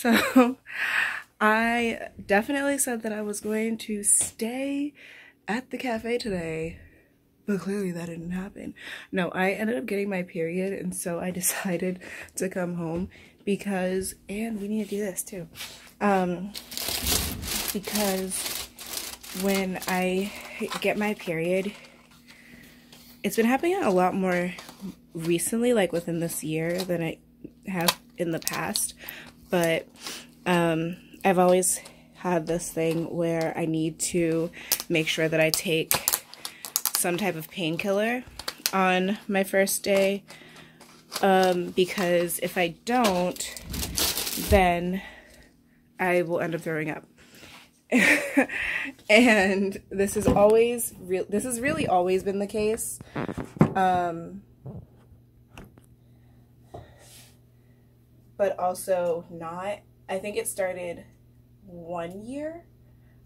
so I definitely said that I was going to stay at the cafe today, but clearly that didn't happen. No, I ended up getting my period, and so I decided to come home because, and we need to do this too, um, because when I get my period, it's been happening a lot more recently, like within this year, than I have in the past. But um, I've always had this thing where I need to make sure that I take some type of painkiller on my first day um, because if I don't, then I will end up throwing up. and this is always real this has really always been the case um but also not. I think it started one year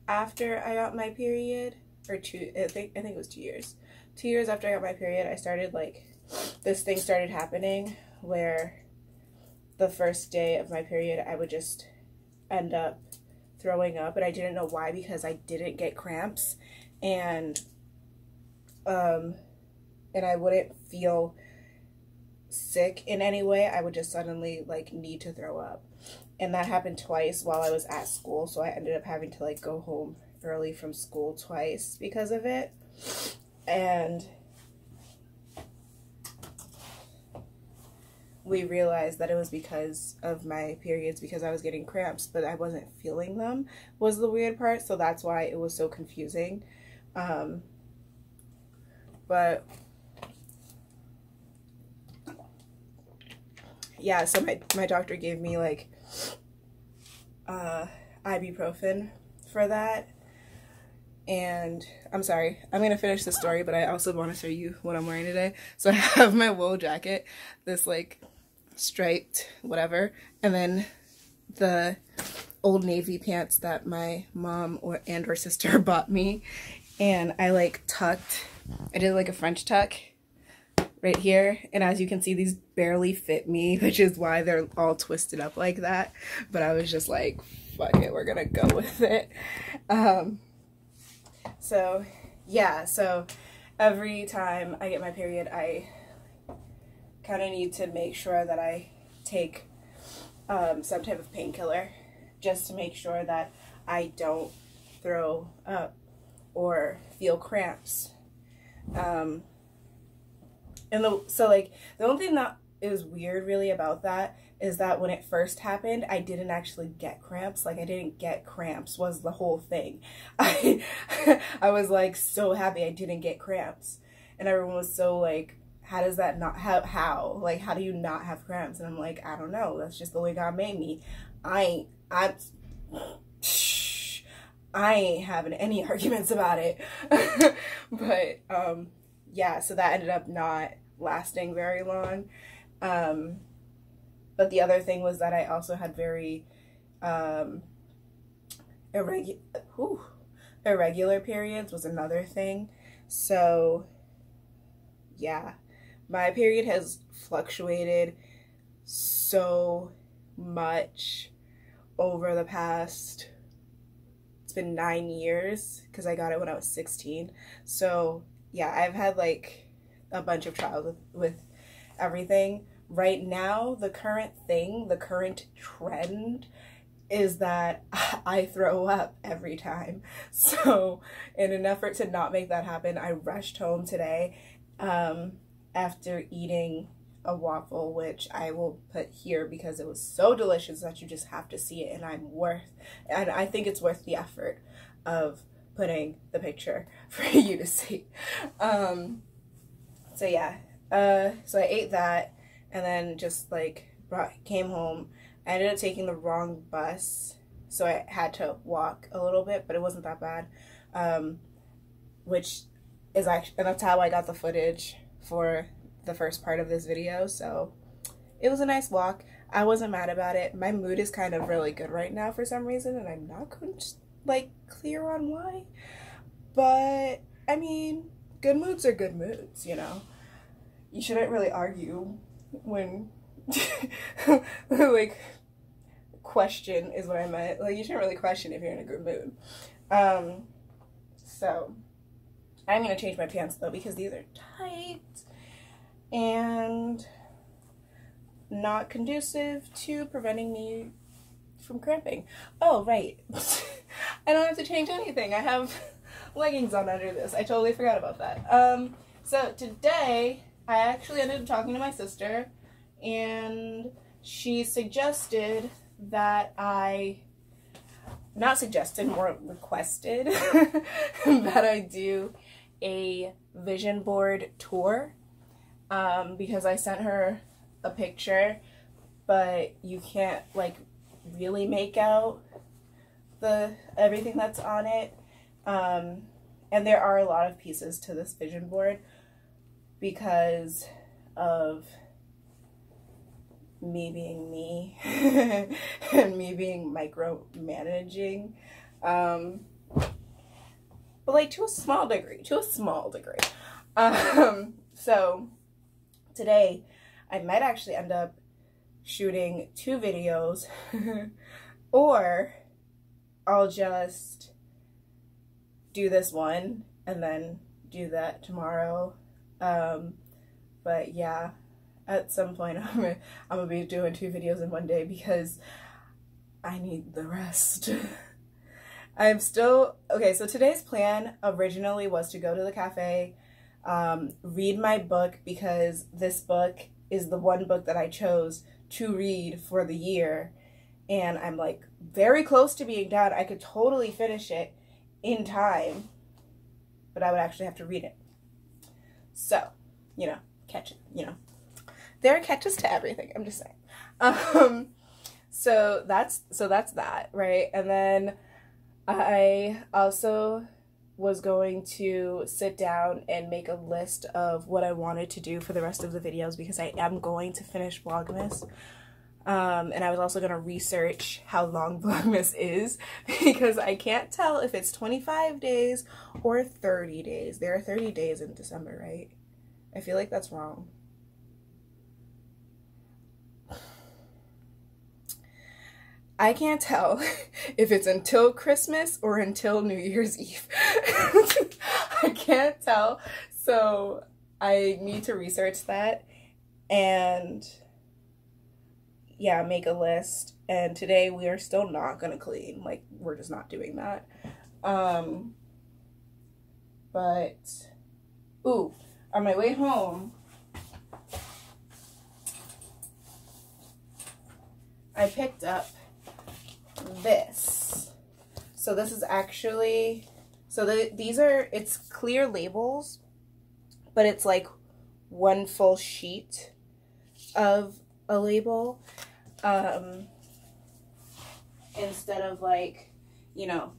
after i got my period or two i think i think it was two years. Two years after i got my period i started like this thing started happening where the first day of my period i would just end up throwing up, and I didn't know why because I didn't get cramps. And um and I wouldn't feel sick in any way. I would just suddenly like need to throw up. And that happened twice while I was at school, so I ended up having to like go home early from school twice because of it. And we realized that it was because of my periods because I was getting cramps, but I wasn't feeling them was the weird part. So that's why it was so confusing. Um, but yeah, so my, my doctor gave me like uh, ibuprofen for that. And I'm sorry, I'm to finish the story, but I also want to show you what I'm wearing today. So I have my wool jacket, this like striped whatever and then the old navy pants that my mom or and or sister bought me and I like tucked I did like a French tuck right here and as you can see these barely fit me which is why they're all twisted up like that but I was just like fuck it we're gonna go with it um so yeah so every time I get my period I kind of need to make sure that I take um, some type of painkiller just to make sure that I don't throw up or feel cramps. Um, and the, so like the only thing that is weird really about that is that when it first happened, I didn't actually get cramps. Like I didn't get cramps was the whole thing. I I was like so happy I didn't get cramps. And everyone was so like how does that not how how like how do you not have cramps and i'm like i don't know that's just the way god made me i ain't i'm i ain't having any arguments about it but um yeah so that ended up not lasting very long. Um but the other thing was that i also had very um irregular irregular periods was another thing. So yeah my period has fluctuated so much over the past it's been nine years because I got it when I was 16 so yeah I've had like a bunch of trials with, with everything right now the current thing the current trend is that I throw up every time so in an effort to not make that happen I rushed home today um, after eating a waffle, which I will put here because it was so delicious that you just have to see it. And I'm worth, and I think it's worth the effort of putting the picture for you to see. Um, so yeah, uh, so I ate that and then just like brought, came home. I ended up taking the wrong bus, so I had to walk a little bit, but it wasn't that bad. Um, which is actually, and that's how I got the footage for the first part of this video. So it was a nice walk. I wasn't mad about it. My mood is kind of really good right now for some reason, and I'm not like clear on why. But I mean, good moods are good moods, you know. You shouldn't really argue when like question is what I meant. Like you shouldn't really question if you're in a good mood. Um, so I'm gonna change my pants though because these are tight and not conducive to preventing me from cramping. Oh right, I don't have to change anything. I have leggings on under this. I totally forgot about that. Um, so today I actually ended up talking to my sister and she suggested that I not suggested, more requested that I do a vision board tour um, because I sent her a picture, but you can't like really make out the everything that's on it. Um, and there are a lot of pieces to this vision board because of me being me and me being micromanaging. Um, but like to a small degree, to a small degree. Um, so today I might actually end up shooting two videos or I'll just do this one and then do that tomorrow. Um, but yeah, at some point I'm gonna, I'm gonna be doing two videos in one day because I need the rest. I'm still, okay, so today's plan originally was to go to the cafe, um, read my book because this book is the one book that I chose to read for the year. And I'm like very close to being done. I could totally finish it in time, but I would actually have to read it. So, you know, catch it, you know there are catches to everything. I'm just saying. Um, so that's so that's that, right? And then I also was going to sit down and make a list of what I wanted to do for the rest of the videos because I am going to finish Vlogmas. Um, and I was also going to research how long Vlogmas is because I can't tell if it's 25 days or 30 days. There are 30 days in December, right? I feel like that's wrong. I can't tell if it's until Christmas or until New Year's Eve. I can't tell. So I need to research that and yeah, make a list. And today we are still not to clean. Like, we're just not doing that. Um, but, ooh, on my way home, I picked up this. So this is actually, so the, these are, it's clear labels, but it's like one full sheet of a label. Um, instead of like, you know,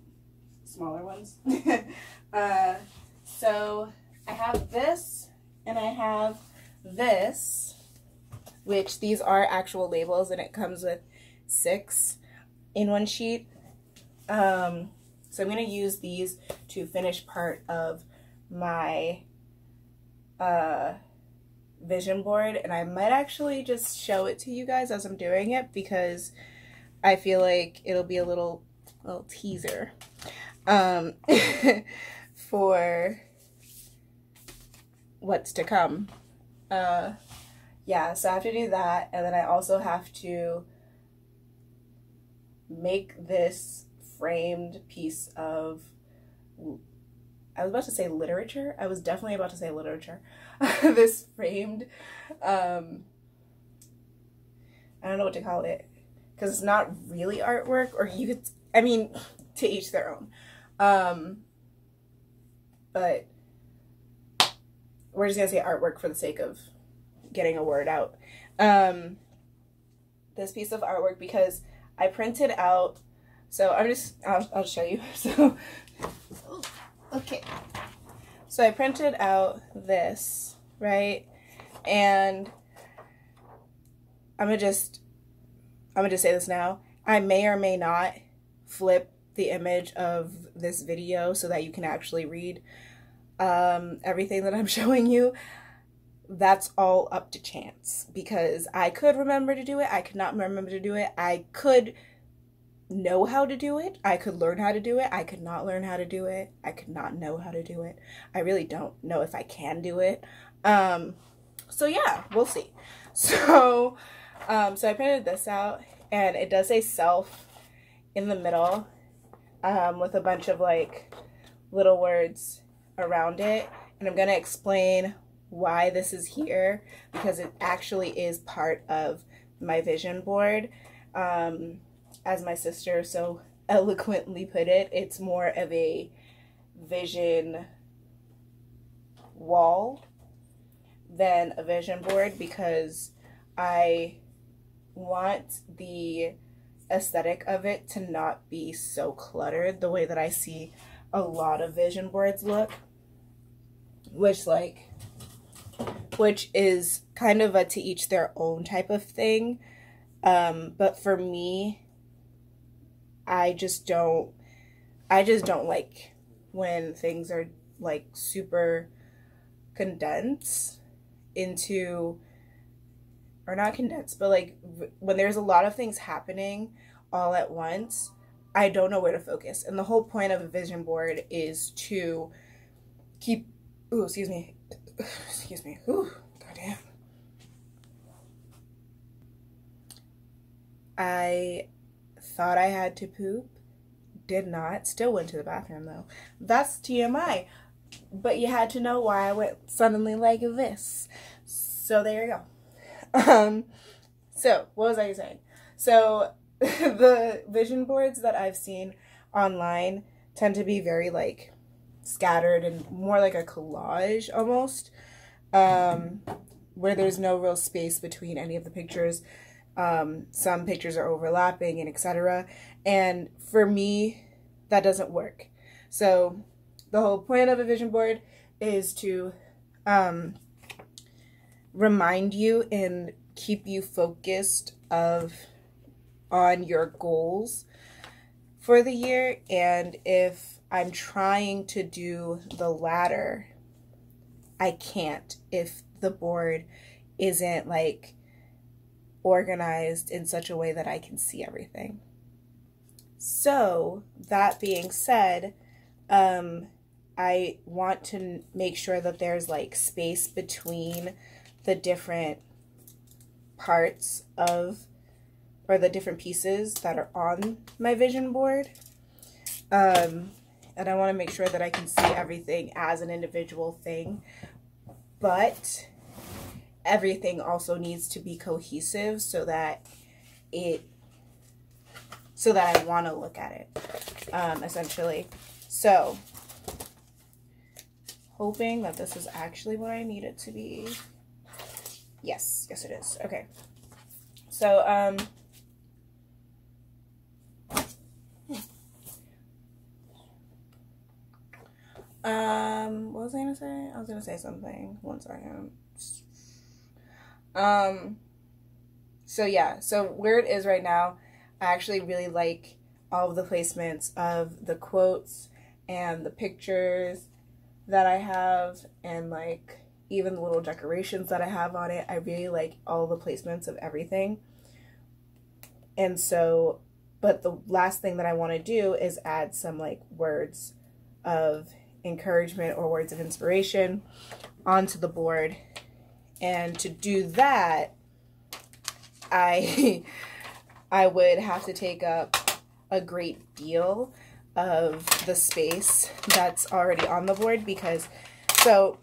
smaller ones. uh, so I have this and I have this, which these are actual labels and it comes with six in one sheet. Um, so I'm going to use these to finish part of my uh, vision board. And I might actually just show it to you guys as I'm doing it because I feel like it'll be a little, little teaser um, for what's to come. Uh, yeah, so I have to do that. And then I also have to make this framed piece of I was about to say literature. I was definitely about to say literature. this framed um I don't know what to call it because it's not really artwork or you could I mean to each their own. Um but we're just to say artwork for the sake of getting a word out. Um this piece of artwork because I printed out, so I'm just, I'll, I'll show you. So, okay. So I printed out this, right? And I'm gonna just, I'm gonna just say this now. I may or may not flip the image of this video so that you can actually read um, everything that I'm showing you. that's all up to chance because I could remember to do it, I could not remember to do it. I could know how to do it, I could learn how to do it, I could not learn how to do it, I could not know how to do it. I really don't know if I can do it. Um, so yeah, we'll see. So, um, so I printed this out and it does say self in the middle um, with a bunch of like little words around it. And I'm going to explain why this is here because it actually is part of my vision board. Um, as my sister so eloquently put it, it's more of a vision wall than a vision board because I want the aesthetic of it to not be so cluttered the way that I see a lot of vision boards look which like which is kind of a to each their own type of thing. Um but for me I just don't I just don't like when things are like super condensed into or not condensed but like when there's a lot of things happening all at once I don't know where to focus. And the whole point of a vision board is to keep ooh excuse me excuse me ooh goddamn. I thought I had to poop did not still went to the bathroom though that's TMI but you had to know why I went suddenly like this. So there you go. Um, so what was I saying? So the vision boards that I've seen online tend to be very like scattered and more like a collage almost, um, where there's no real space between any of the pictures. Um, some pictures are overlapping and etc. And for me, that doesn't work. So the whole point of a vision board is to um, remind you and keep you focused of on your goals for the year and if I'm trying to do the latter I can't if the board isn't like organized in such a way that I can see everything. So, that being said, um, I want to make sure that there's like space between the different parts of or the different pieces that are on my vision board. Um, and I want to make sure that I can see everything as an individual thing. But everything also needs to be cohesive so that it so that I want to look at it um, essentially. So hoping that this is actually what I need it to be. Yes, yes it is. Okay. So, um, um, what was I gonna say? I was gonna say something. One second. Um, so yeah, so where it is right now, I actually really like all of the placements of the quotes and the pictures that I have and like even the little decorations that I have on it. I really like all the placements of everything. And so, but the last thing that I want to do is add some like words of encouragement or words of inspiration onto the board. And to do that, I I would have to take up a great deal of the space that's already on the board because so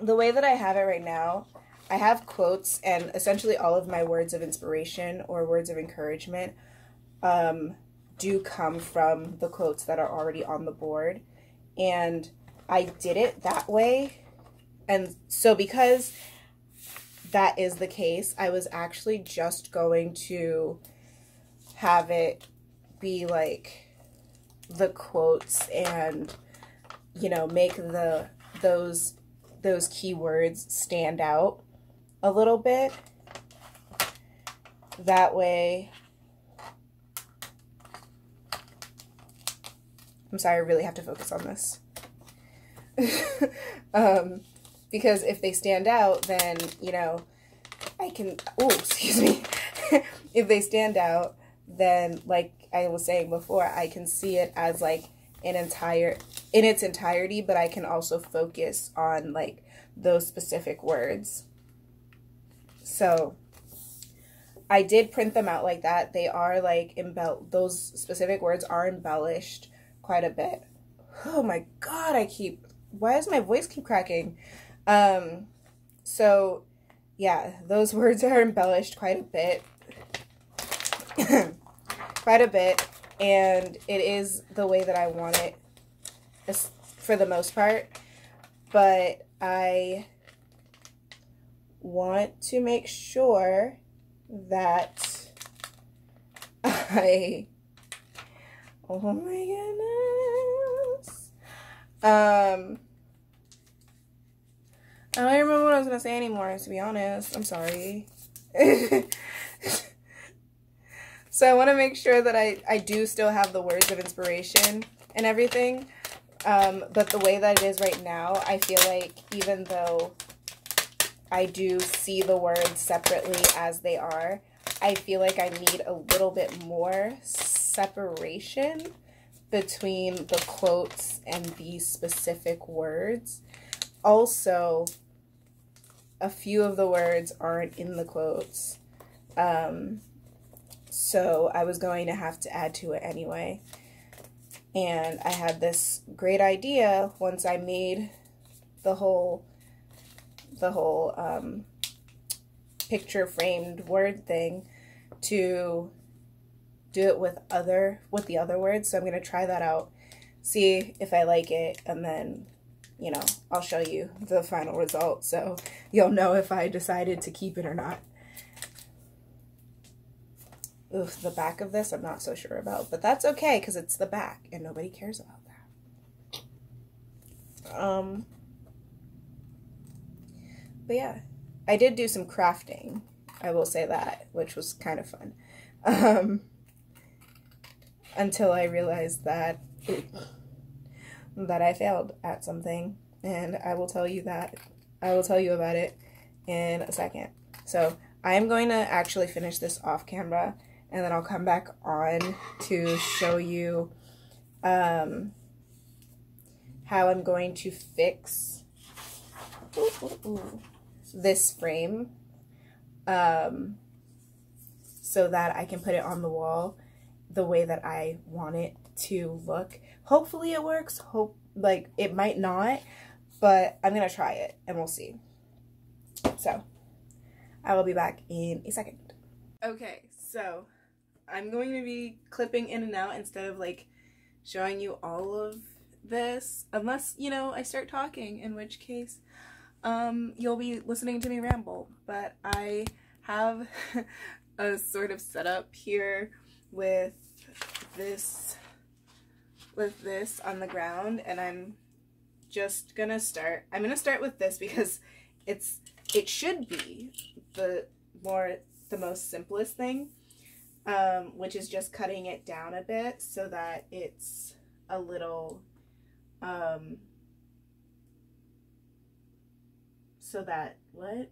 the way that I have it right now, I have quotes and essentially all of my words of inspiration or words of encouragement um, do come from the quotes that are already on the board. And I did it that way. And so because that is the case, I was actually just going to have it be like the quotes and you know make the those those keywords stand out a little bit. That way I'm sorry I really have to focus on this. Um because if they stand out, then, you know, I can, oh, excuse me. if they stand out, then like I was saying before, I can see it as like an entire, in its entirety, but I can also focus on like those specific words. So I did print them out like that. They are like embell those specific words are embellished quite a bit. Oh my god, I keep why does my voice keep cracking? Um so yeah, those words are embellished quite a bit. quite a bit and it is the way that I want it for the most part. But I want to make sure that I oh my goodness um I don't remember what I was gonna say anymore to be honest I'm sorry so I want to make sure that I I do still have the words of inspiration and everything um, but the way that it is right now I feel like even though I do see the words separately as they are. I feel like I need a little bit more separation between the quotes and these specific words. Also, a few of the words aren't in the quotes. Um, so I was going to have to add to it anyway. And I had this great idea once I made the whole the whole um, picture framed word thing to do it with other with the other words so i'm going to try that out see if i like it and then you know i'll show you the final result so you'll know if i decided to keep it or not Oof, the back of this i'm not so sure about but that's okay because it's the back and nobody cares about that um but yeah, I did do some crafting. I will say that, which was kind of fun. Um, until I realized that that I failed at something, and I will tell you that I will tell you about it in a second. So I am going to actually finish this off camera, and then I'll come back on to show you um, how I'm going to fix. Ooh, ooh, ooh this frame um, so that I can put it on the wall the way that I want it to look. Hopefully it works. Hope like it might not, but I'm to try it and we'll see. So I will be back in a second. Okay, so I'm going to be clipping in and out instead of like showing you all of this unless, you know, I start talking, in which case um, you'll be listening to me ramble. But I have a sort of setup here with this with this on the ground and I'm just gonna start I'm gonna start with this because it's it should be the more the most simplest thing um, which is just cutting it down a bit so that it's a little um, so that what?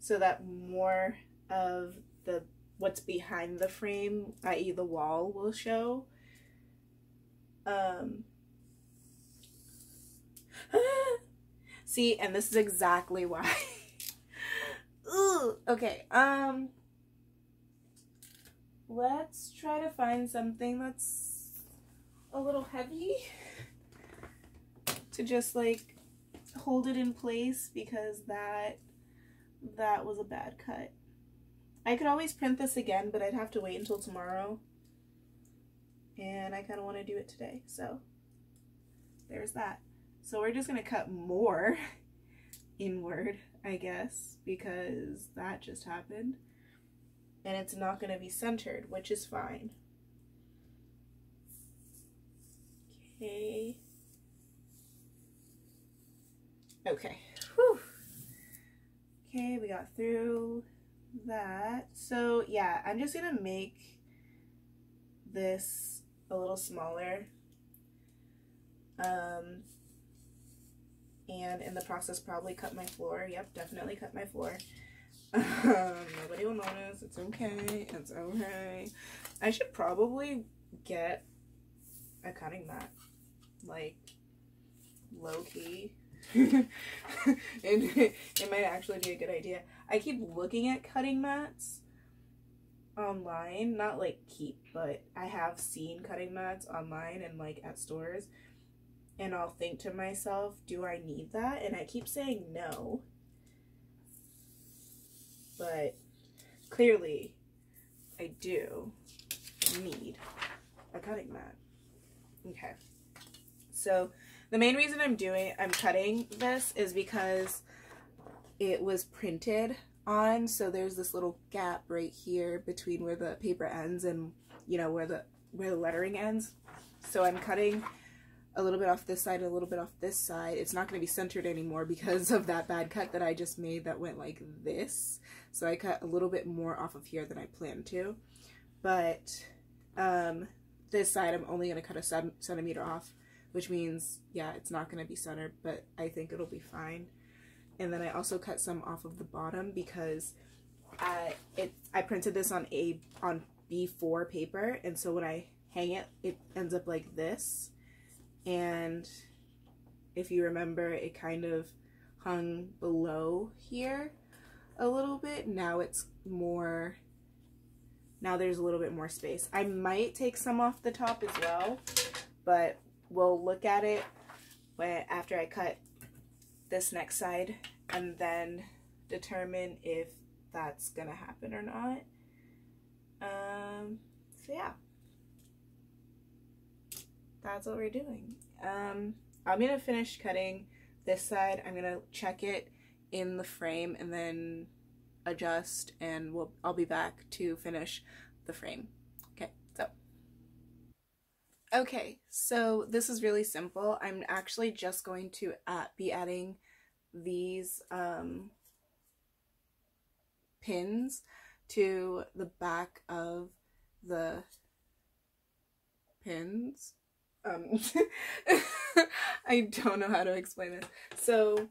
So that more of the what's behind the frame i.e the wall will show um see and this is exactly why Ooh, okay um let's try to find something that's a little heavy to just like hold it in place because that that was a bad cut. I could always print this again, but I'd have to wait until tomorrow. And I kind of want to do it today, so there's that. So we're just going to cut more inward, I guess, because that just happened. And it's not going to be centered, which is fine. Okay. Okay. Whew. Okay, we got through that. So yeah, I'm just gonna make this a little smaller. Um, and in the process probably cut my floor. Yep, definitely cut my floor. Um, nobody will notice. It's okay. It's okay. I should probably get a cutting mat. Like, low key. it, it might actually be a good idea. I keep looking at cutting mats online. Not like keep, but I have seen cutting mats online and like at stores. And I'll think to myself, do I need that? And I keep saying no. But clearly, I do need a cutting mat. Okay. So the main reason I'm doing, I'm cutting this is because it was printed on. So there's this little gap right here between where the paper ends and, you know, where the, where the lettering ends. So I'm cutting a little bit off this side, a little bit off this side. It's not going to be centered anymore because of that bad cut that I just made that went like this. So I cut a little bit more off of here than I planned to. But um, this side I'm only going to cut a centimeter off, which means, yeah, it's not going to be centered, but I think it'll be fine. And then I also cut some off of the bottom because I, it, I printed this on a on B4 paper, and so when I hang it, it ends up like this. And if you remember it kind of hung below here a little bit. Now it's more now there's a little bit more space. I might take some off the top as well but we'll look at it when after I cut this next side and then determine if that's gonna happen or not um so yeah that's what we're doing. Um, I'm to finish cutting this side. I'm to check it in the frame and then adjust and we'll, I'll be back to finish the frame. Okay, so. This is really simple. I'm actually just going to add, be adding these um, pins to the back of the pins um, I don't know how to explain it. So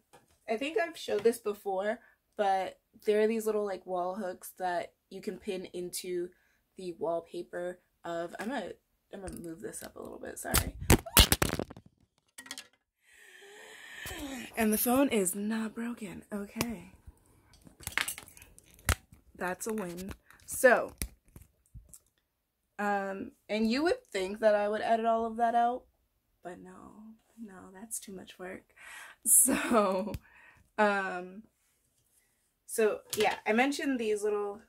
I think I've showed this before, but there are these little like wall hooks that you can pin into the wallpaper of, I'm gonna, I'm gonna move this up a little bit, sorry. And the phone is not broken, okay. That's a win. So, um, and you would think that I would edit all of that out, but no, no, that's too much work. So, um, so yeah, I mentioned these little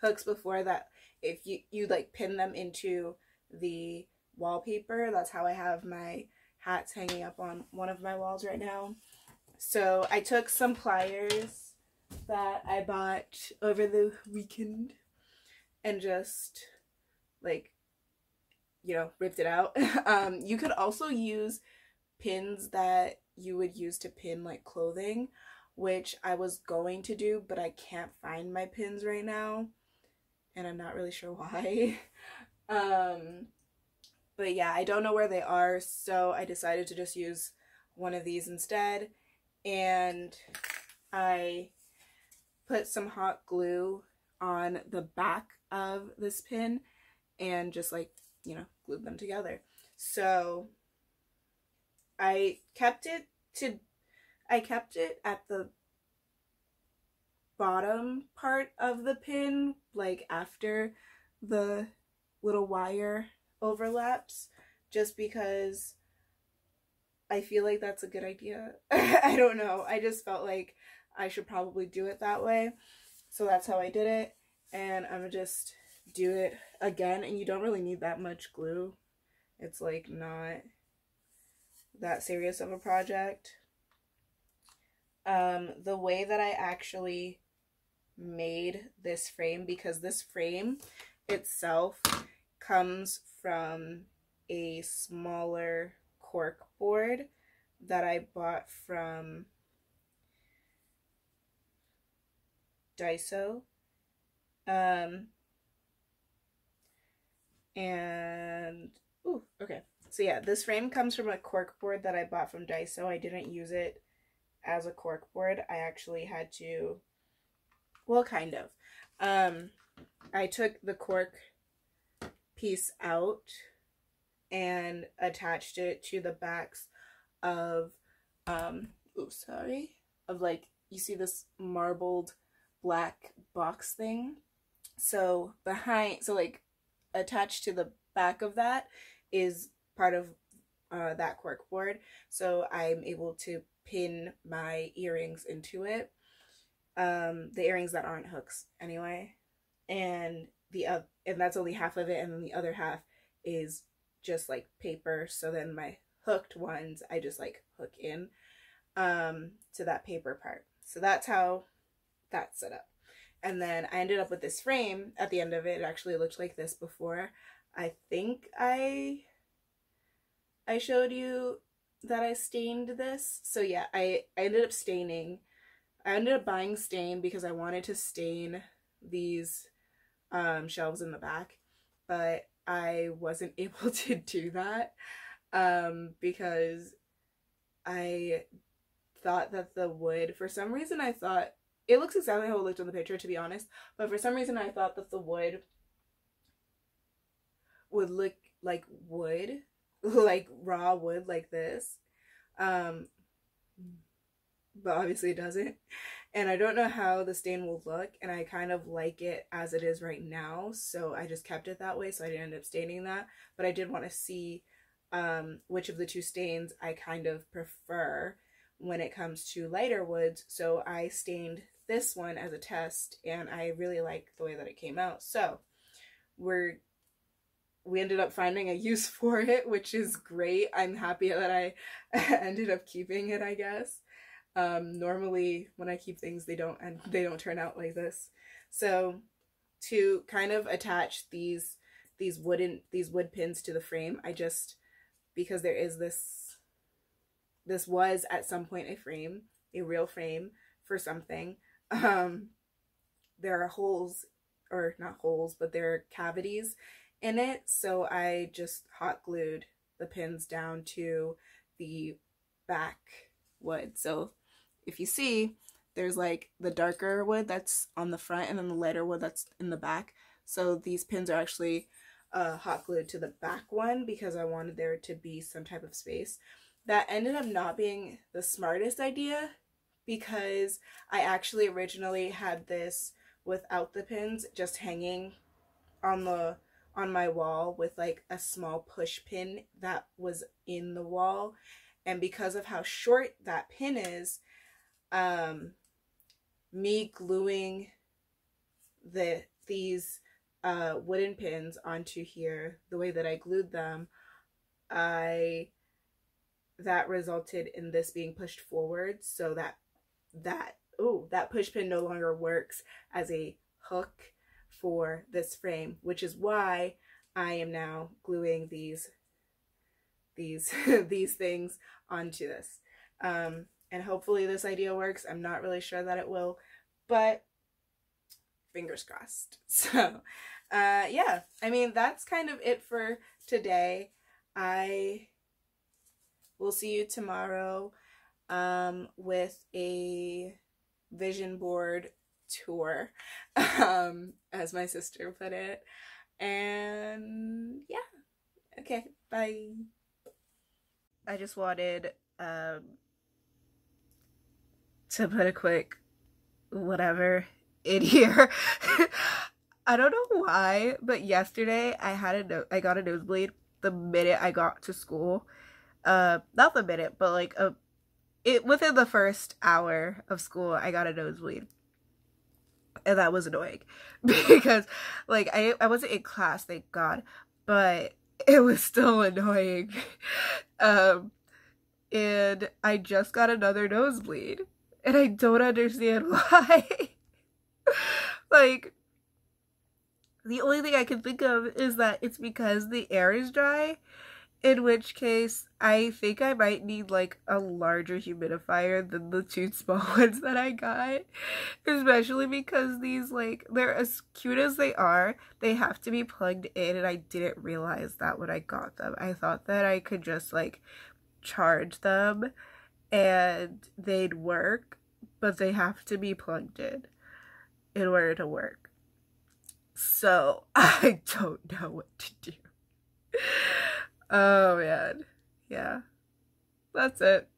hooks before that if you, you like pin them into the wallpaper, that's how I have my hats hanging up on one of my walls right now. So I took some pliers that I bought over the weekend and just like you know ripped it out. Um you could also use pins that you would use to pin like clothing which I was going to do but I can't find my pins right now and I'm not really sure why um but yeah I don't know where they are so I decided to just use one of these instead and I put some hot glue on the back of this pin and just like, you know, glued them together. So I kept it to, I kept it at the bottom part of the pin, like after the little wire overlaps, just because I feel like that's a good idea. I don't know. I just felt like I should probably do it that way. So that's how I did it. And I'm just do it again and you don't really need that much glue. It's like not that serious of a project. Um, the way that I actually made this frame, because this frame itself comes from a smaller cork board that I bought from Daiso. Um, and, ooh, okay. So yeah, this frame comes from a cork board that I bought from Daiso. I didn't use it as a cork board, I actually had to, well, kind of. Um, I took the cork piece out and attached it to the backs of, um, oh, sorry, of like, you see this marbled black box thing. So behind, so like attached to the back of that is part of uh, that cork board. So I'm able to pin my earrings into it. Um, the earrings that aren't hooks anyway. And the uh, and that's only half of it and then the other half is just like paper. So then my hooked ones I just like hook in um to that paper part. So that's how that's set up. And then I ended up with this frame at the end of it. It actually looked like this before. I think I I showed you that I stained this. So yeah, I, I ended up staining. I ended up buying stain because I wanted to stain these um, shelves in the back, but I wasn't able to do that um, because I thought that the wood, for some reason I thought, it looks exactly how it looked in the picture to be honest, but for some reason I thought that the wood would look like wood like raw wood like this. Um, but obviously it doesn't. And I don't know how the stain will look, and I kind of like it as it is right now, so I just kept it that way, so I didn't end up staining that. But I did want to see um, which of the two stains I kind of prefer when it comes to lighter woods, so I stained this one as a test, and I really like the way that it came out. So we're we ended up finding a use for it, which is great. I'm happy that I ended up keeping it, I guess. Um, normally when I keep things, they don't, and they don't turn out like this. So to kind of attach these, these wooden, these wood pins to the frame, I just, because there is this, this was at some point a frame, a real frame for something. Um, there are holes, or not holes, but there are cavities in it. So I just hot glued the pins down to the back wood. So if you see, there's like the darker wood that's on the front and then the lighter wood that's in the back. So these pins are actually uh, hot glued to the back one because I wanted there to be some type of space. That ended up not being the smartest idea because I actually originally had this without the pins just hanging on the on my wall with like a small push pin that was in the wall and because of how short that pin is um me gluing the these uh wooden pins onto here the way that I glued them I that resulted in this being pushed forward so that that oh that push pin no longer works as a hook for this frame, which is why I am now gluing these these these things onto this. Um, and hopefully this idea works. I'm not really sure that it will, but fingers crossed. So, uh, yeah, I mean, that's kind of it for today. I will see you tomorrow um, with a vision board tour, um, as my sister put it. And yeah, okay, bye. I just wanted um, to put a quick whatever in here. I don't know why, but yesterday I had a no I got a nosebleed the minute I got to school. Uh, not the minute, but like a it within the first hour of school, I got a nosebleed and that was annoying because like I, I wasn't in class thank god but it was still annoying um and i just got another nosebleed and i don't understand why like the only thing i can think of is that it's because the air is dry in which case, I think I might need like a larger humidifier than the two small ones that I got. Especially because these like they're as cute as they are, they have to be plugged in and I didn't realize that when I got them. I thought that I could just like charge them and they'd work, but they have to be plugged in in order to work. So I don't know what to do. Oh man. Yeah. That's it.